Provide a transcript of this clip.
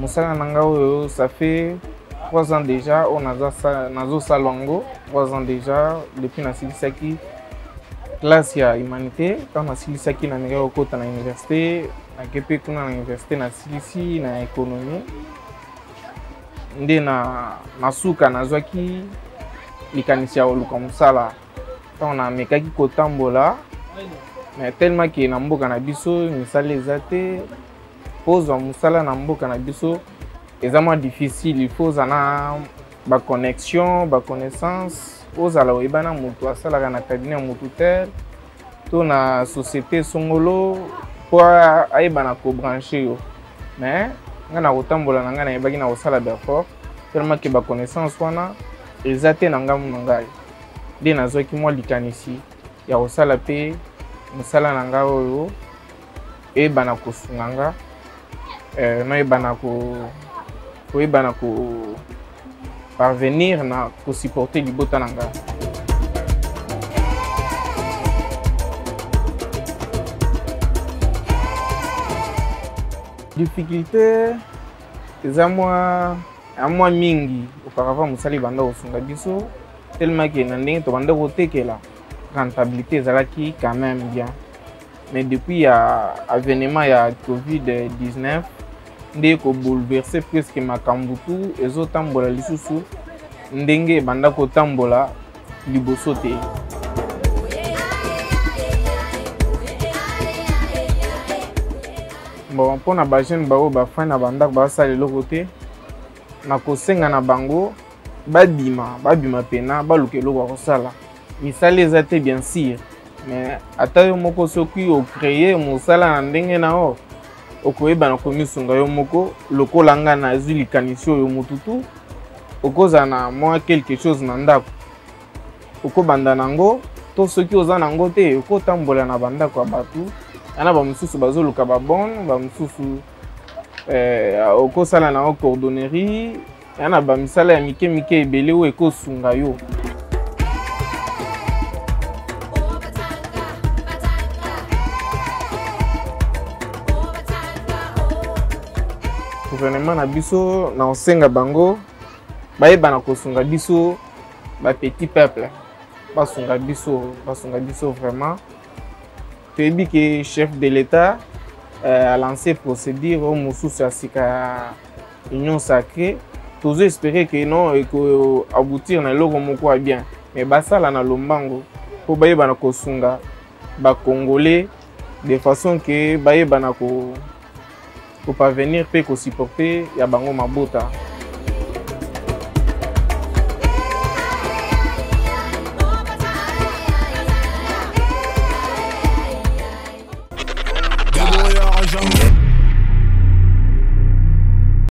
mosala na ngai oyo ça fait 3 ans déjà oyo nazosala yango 3 ans déjà depuis nasilisaki classe ya humanité ntango nasilisaki na mekaki kokota na université nake mpe kuna na université nasilisi na économie nde na, na suka nazwaki likanisi ya koluka mosala ntango namekaki kotambola mais tellement ke na mboka na biso misala eza te kozwa mosala na mboka na biso eza mwa difficile il faut oza na baconnexion baconnaissance ozala oyeba na motu asalaka na cabinet ya motu tel to na société songolo mpo ayeba na kobranche yo mais ngai na kotambola na ngai nayebaki na kosala befort tellement ke baconnaissance wana eza te na ngambo na ngai nde nazwaki mwa likanisi ya kosala mpe mosala na ngai oyo eyebana kosunga nga euh, nayebana ko koyebana ko parvenir na kosupporte libota na ngai difficulté eza mwa ya mwa mingi auparavant mosali banda kosunga biso tellement ke na ndenge tobanda kotekela rentabilité ezalaki quand même bien mais depuis ya avenement ya covid-19 nde ekobouleverse presque makambo tu ezotambola lisusu ndenge ebanda kotambola liboso te bon mpo na bajeune baoyo bafai na bandako basala eloko te nakosenga na bango babima babima pena baluka eloko ya kosala misala eza te bien sûr mais ata yo moko soki ocreye mosala na ndenge na yo okoyebana komisunga yo moko lokola ngai nazwi likanisi oyo motutu okozala na mwa quelque chose na ndako okobanda na yango to soki oza na yango te okotambola na bandako ya bato yana bamosusu bazoluka babone bamosusu eh, okosala na yango coordonnerie ya na bamisala ya mike mike ebele oyo ekosunga yo gouvernement na biso na osenga bango bayebana kosunga biso bapetit peuple basunga biso basunga biso vraiment toyebi ke chef de l'état euh, alance procédure oyo mosusu ya sika union sacrée tozo espérer que non eko aboutir na eloko moko ya bien mais basala na lombango mpo bayebana kosunga bacongolais de façon ke bayebana ko koparvenir mpe kosupporte ya bango mabota